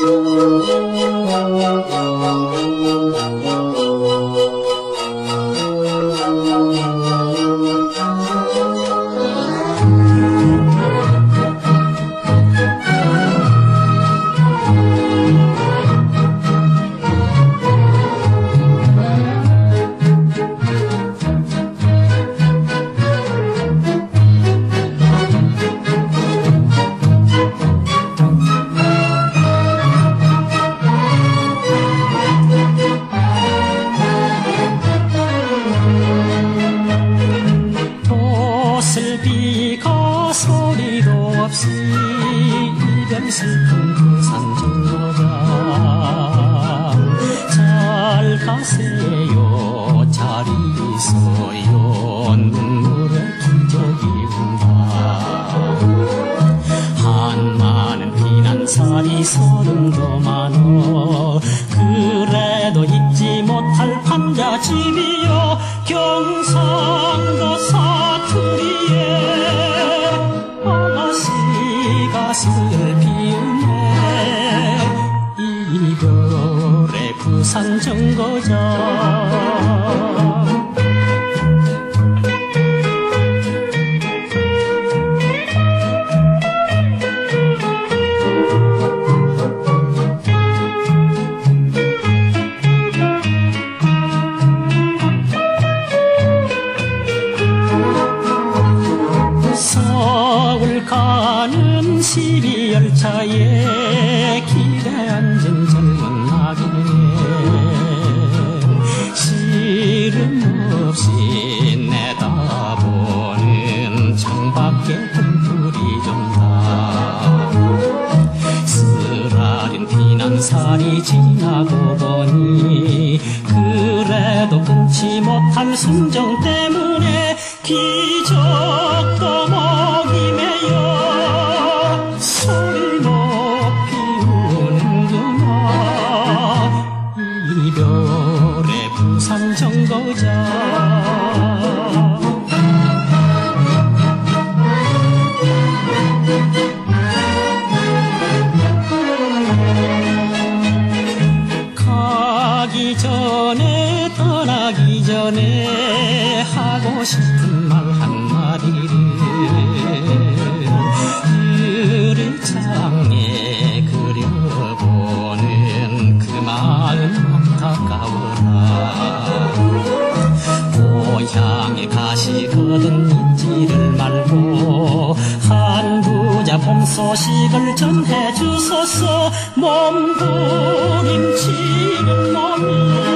도 이별 슬픈 그 산정거장 잘 가세요. 잘 있어요. 눈물의 기적이 운다. 한 많은 피난살이 서른도 많어. 그래도 잊지 못할 판자집이여 경 서울 가는 시리열차에 길에 살이 지나고 보니 그래도 끊지 못한 순정 때문에 기적도 먹이매여 소리 높이 우는구나. 이별의 부산 정거장 전에 하고 싶은 말 한마디를 유리창에 그려보는 그 마음 안타까워라. 고향에 가시거든 잊지를 말고 한 부자 봄 소식을 전해 주소서. 몸부림치는 몸이